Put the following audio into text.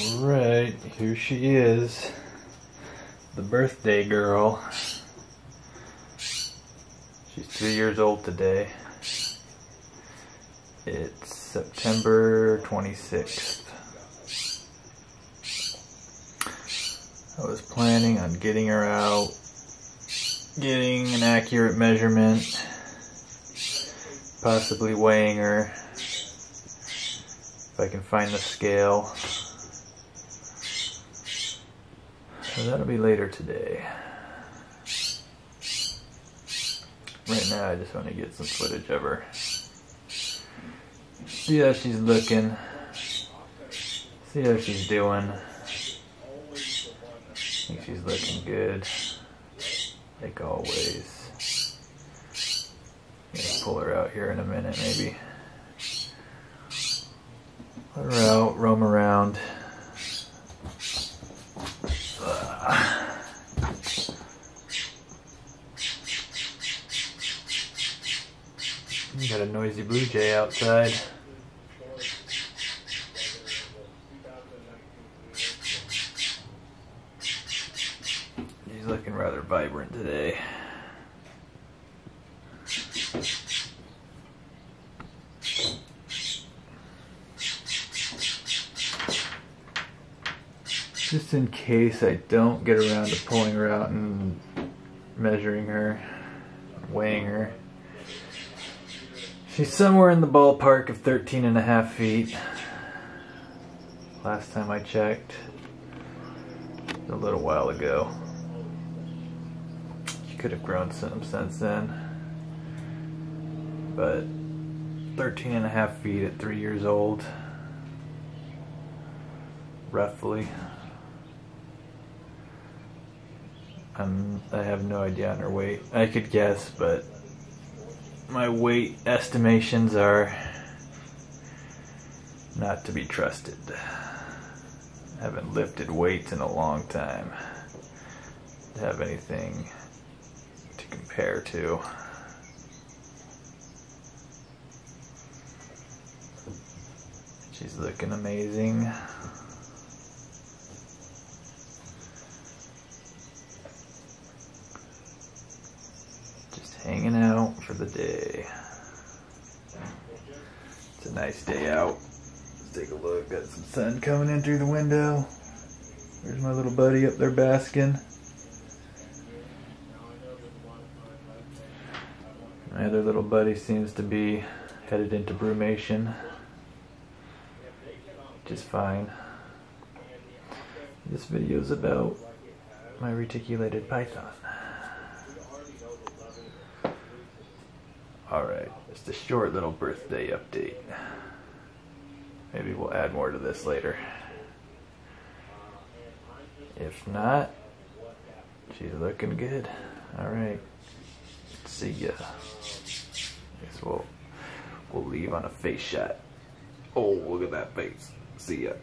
Alright, here she is. The birthday girl. She's three years old today. It's September 26th. I was planning on getting her out, getting an accurate measurement, possibly weighing her, if I can find the scale. So that'll be later today. Right now I just want to get some footage of her. See how she's looking. See how she's doing. I think she's looking good. Like always. Pull her out here in a minute maybe. Let her out, roam around. You got a noisy blue jay outside. He's looking rather vibrant today. Just in case I don't get around to pulling her out and measuring her, weighing her. She's somewhere in the ballpark of 13 and a half feet. Last time I checked, a little while ago. She could have grown some since then. But 13 and a half feet at three years old, roughly. I have no idea on her weight. I could guess, but my weight estimations are not to be trusted. I haven't lifted weights in a long time to have anything to compare to. She's looking amazing. Just hanging out for the day. It's a nice day out. Let's take a look. Got some sun coming in through the window. There's my little buddy up there basking. My other little buddy seems to be headed into brumation, is fine. This video is about my reticulated python. Alright, just a short little birthday update. Maybe we'll add more to this later. If not, she's looking good. Alright, see ya. Guess we'll, we'll leave on a face shot. Oh, look at that face. See ya.